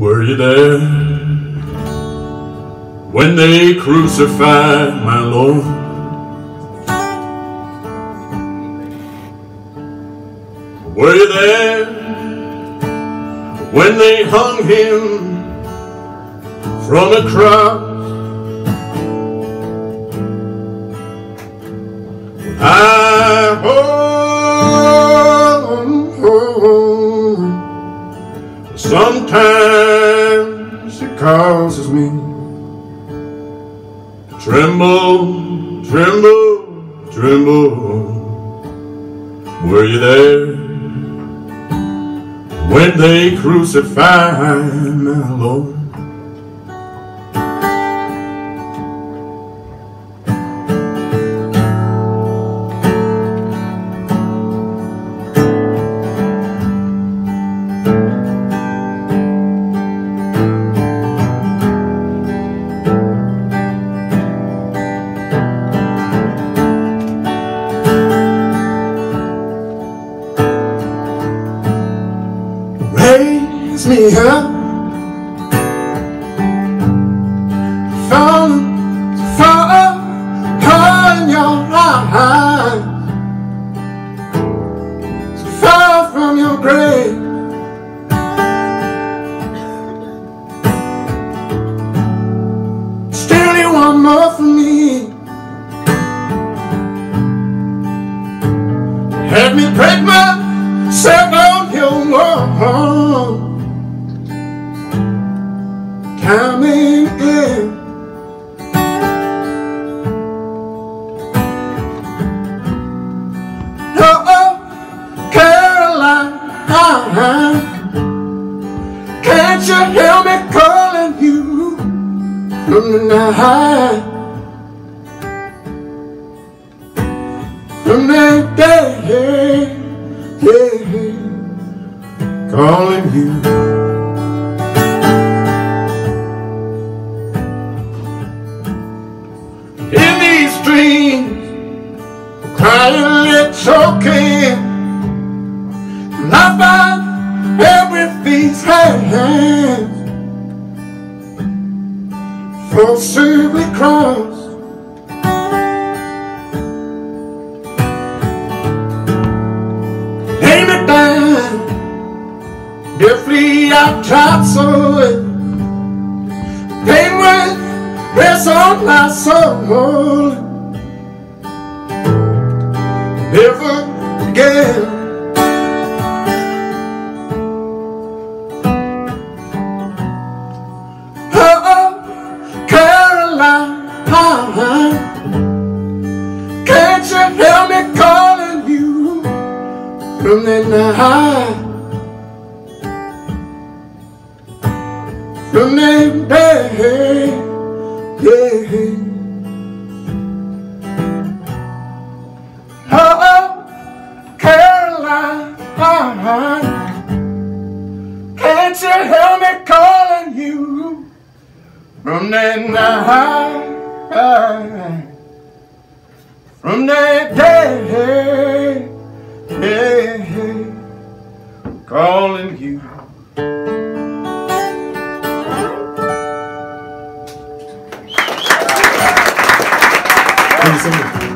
Were you there when they crucified my Lord? Were you there when they hung him from a cross? I hold, sometimes it causes me to tremble, tremble, tremble. Were you there when they crucified my Lord? Had me break myself on your wall Coming in Oh, Caroline. Can't you hear me calling you from the night? From that day, yeah, calling you. In these dreams, crying, choking, and I find everything's hands forcibly crossed. Lay I tried so well. Pain press on my soul. Never again. From that night From that day calling you. Can you sing it?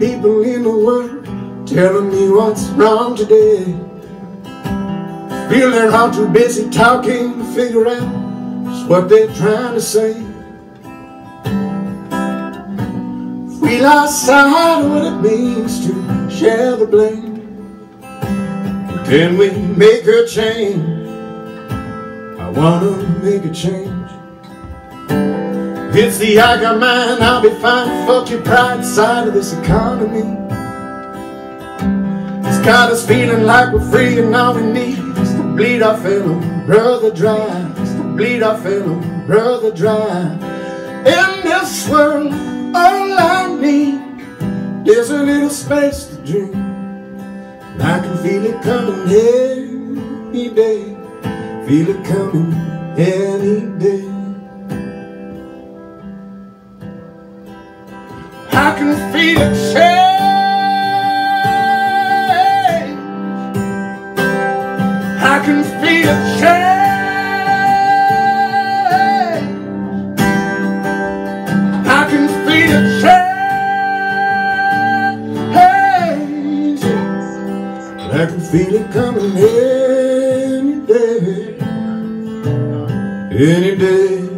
People in the world telling me what's wrong today. Feel they're all too busy talking to figure out just what they're trying to say. If we lost sight of what it means to share the blame, can we make a change? I wanna make a change. It's the I got mine, I'll be fine. Fuck your pride side of this economy. It's got us feeling like we're free and all we need is to bleed our fellow brother dry. Is to bleed our fellow brother dry. In this world, all I need is a little space to dream. And I can feel it coming any day. Feel it coming any day. Feel a change. I can feel a change. I can feel a change. I can feel it coming any day. Any day.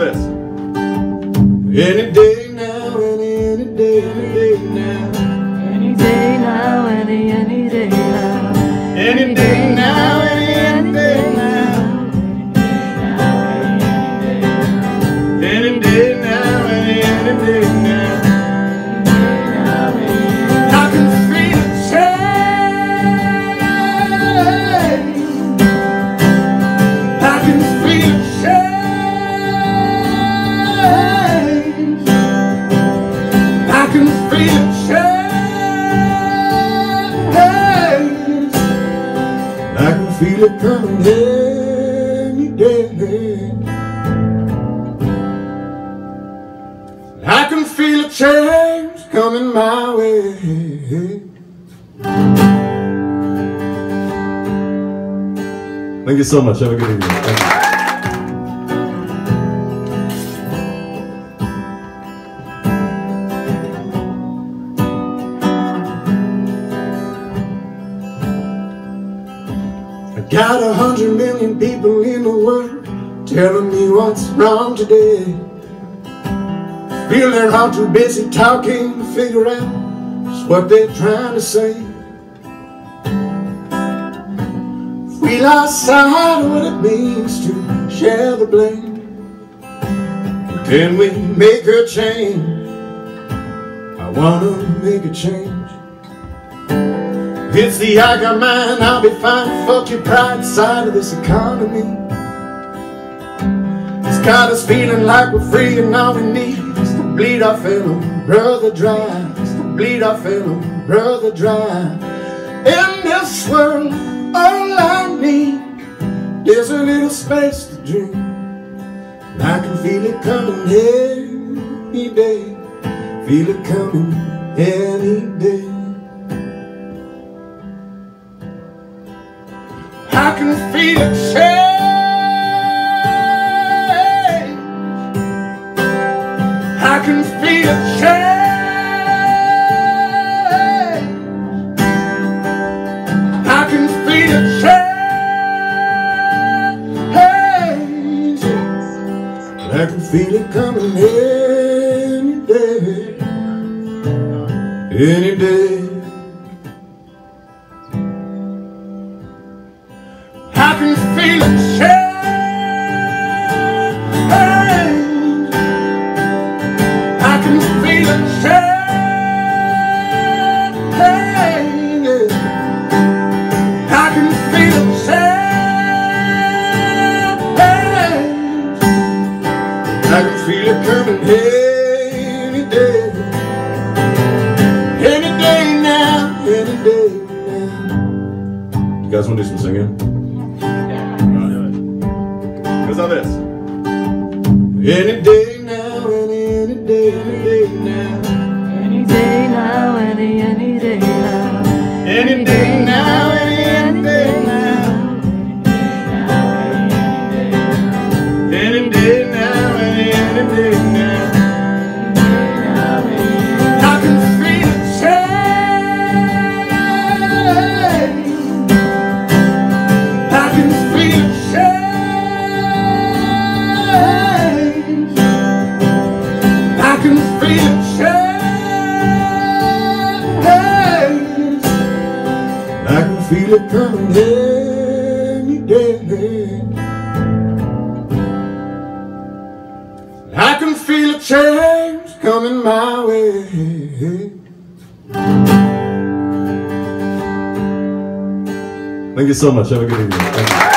This? Any day feel it coming any day. I can feel a change coming my way. Thank you so much. Have a good evening. What's wrong today. Feel they're all too busy talking to figure out just what they're trying to say. If we lost sight of what it means to share the blame, can we make a change? I wanna make a change. It's the I got mine, I'll be fine. Fuck your pride side of this economy. Got us feeling like we're free and all we need is to bleed our fellow brother dry. Is to bleed our fellow brother dry. In this world, all I need is a little space to dream. And I can feel it coming any day. Feel it coming any day. I can feel a change. Can feel a change. I can feel a change. I can feel it coming any day. Any day. Any day feel it coming any day. I can feel a change coming my way. Thank you so much. Have a good evening.